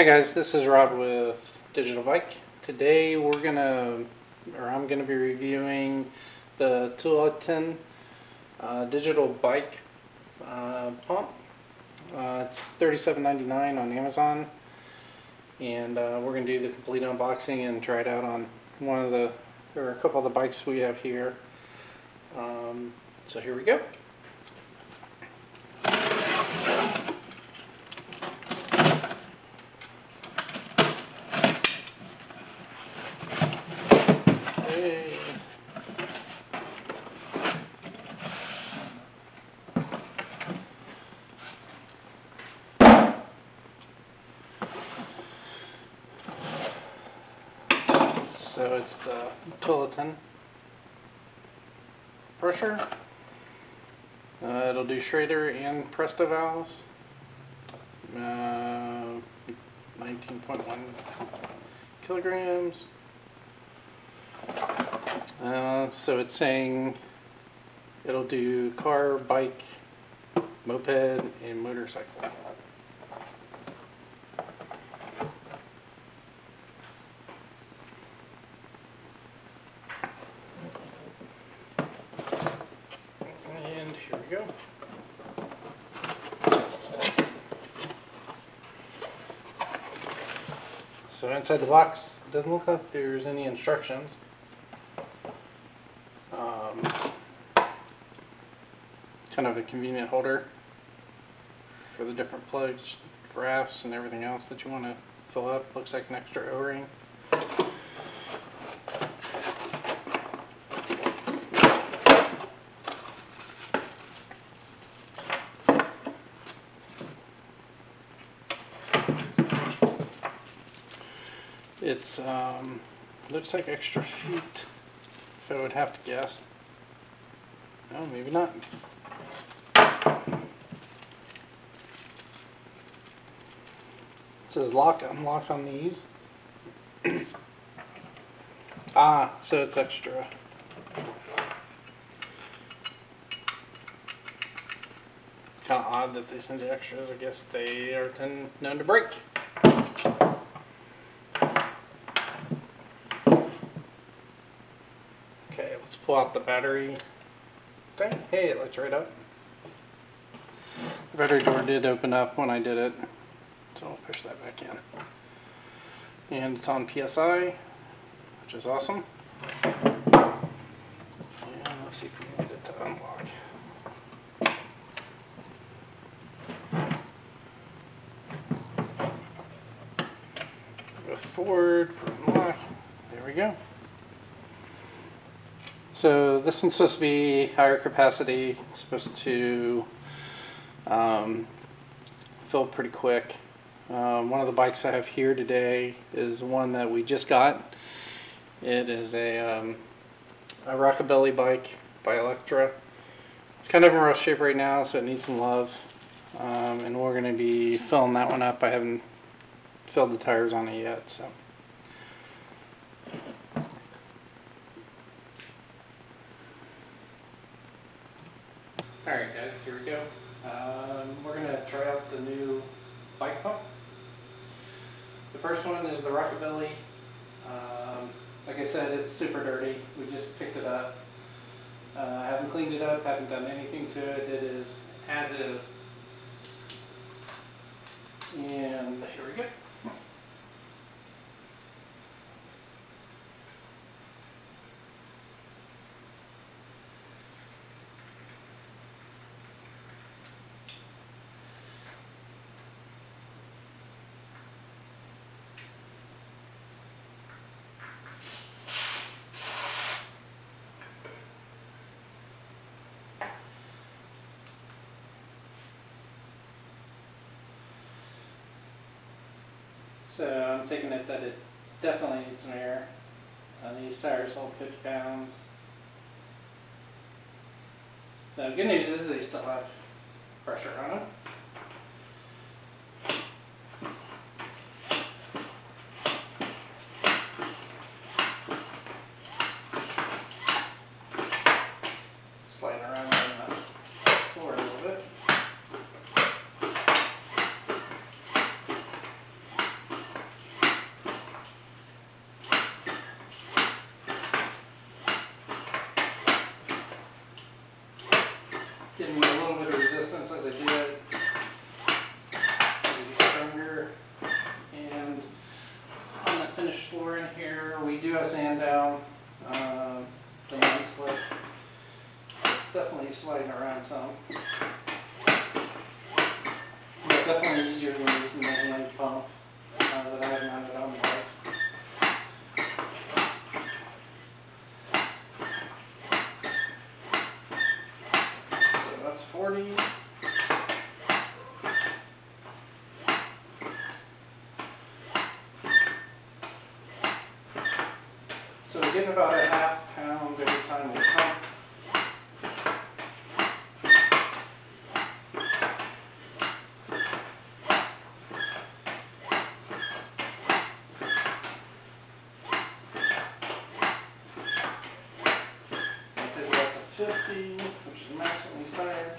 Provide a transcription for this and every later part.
Hi guys, this is Rob with Digital Bike. Today we're gonna, or I'm gonna be reviewing the Toolitin uh, digital bike uh, pump. Uh, it's $37.99 on Amazon, and uh, we're gonna do the complete unboxing and try it out on one of the, or a couple of the bikes we have here. Um, so here we go. Hey. So it's the Toolitin pressure. Uh, it'll do Schrader and Presta valves. Uh, 19.1 kilograms. Uh, so it's saying it'll do car, bike, moped, and motorcycle. And here we go. So inside the box, doesn't look like there's any instructions. Um, kind of a convenient holder for the different plugs, rafts, and everything else that you want to fill up. Looks like an extra O-ring. It's, um, looks like extra feet, if I would have to guess. No, maybe not. It says lock, unlock on these. ah, so it's extra. Kind of odd that they send you extras. I guess they are known to break. Okay, let's pull out the battery thing. Hey, it lights right up. The battery door did open up when I did it, so I'll push that back in. And it's on PSI, which is awesome. And let's see if we can get it to unlock. Go forward for unlock. There we go. So this one's supposed to be higher capacity, it's supposed to um, fill pretty quick. Um, one of the bikes I have here today is one that we just got. It is a, um, a Rockabilly bike by Electra. It's kind of in rough shape right now, so it needs some love. Um, and we're going to be filling that one up. I haven't filled the tires on it yet, so. Alright guys, here we go. Um, we're gonna try out the new bike pump. The first one is the Rockabilly. Um, like I said, it's super dirty. We just picked it up. Uh, haven't cleaned it up, haven't done anything to it. It is as is here we go. So I'm taking it that it definitely needs some air. Uh, these tires hold 50 pounds. The good news is they still have pressure on them. Sliding around on the floor a little bit. finished floor in here. We do have sand down. Slip. It's definitely sliding around some. But definitely easier than using the hand pump uh, that I have mounted on the bike. So that's 40. So we're getting about a half pound every time we pump. I'll take it up to 50, which is the max on these tires.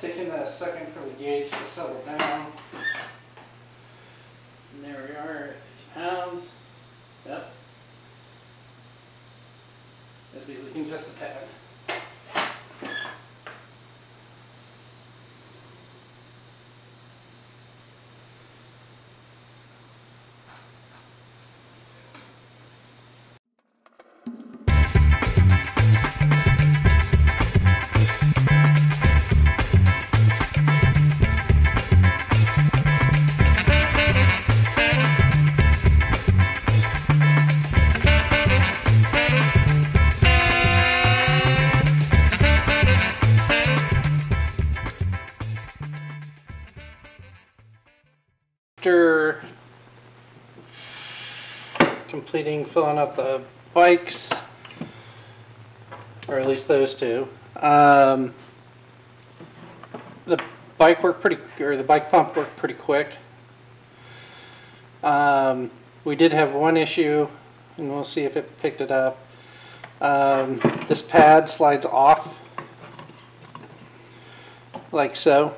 Taking a second for the gauge to settle down. And there we are, at 50 pounds. Yep. Must be leaking just a tad. After completing filling up the bikes, or at least those two, um, the bike worked pretty, or the bike pump worked pretty quick. Um, we did have one issue, and we'll see if it picked it up. Um, this pad slides off like so.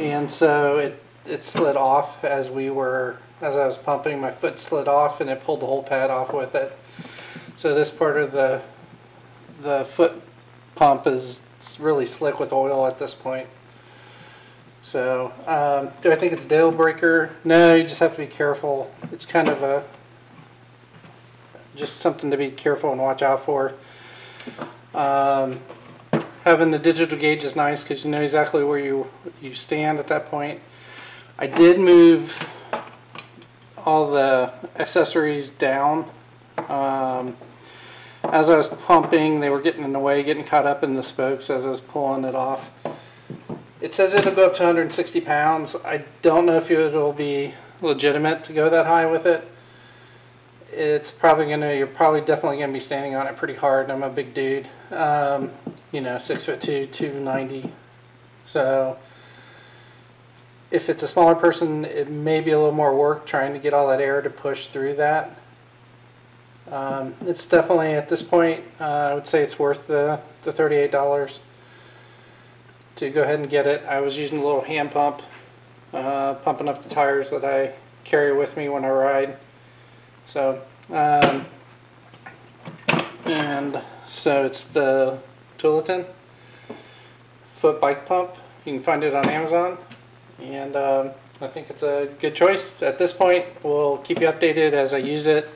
And so it, it slid off as we were, as I was pumping, my foot slid off and it pulled the whole pad off with it. So this part of the, the foot pump is really slick with oil at this point. So, um, do I think it's a deal breaker? No, you just have to be careful. It's kind of a, just something to be careful and watch out for. Um, having the digital gauge is nice because you know exactly where you you stand at that point. I did move all the accessories down. Um, as I was pumping, they were getting in the way, getting caught up in the spokes as I was pulling it off. It says it'll go up to 160 pounds. I don't know if it'll be legitimate to go that high with it. It's probably gonna, you're probably definitely gonna be standing on it pretty hard. I'm a big dude. Um, you know, six foot two, 290. So if it's a smaller person, it may be a little more work trying to get all that air to push through that. Um, it's definitely at this point, uh, I would say it's worth the, the $38 to go ahead and get it. I was using a little hand pump, uh, pumping up the tires that I carry with me when I ride. So, um, and so it's the Toolitin foot bike pump. You can find it on Amazon, and um, I think it's a good choice. At this point, we'll keep you updated as I use it.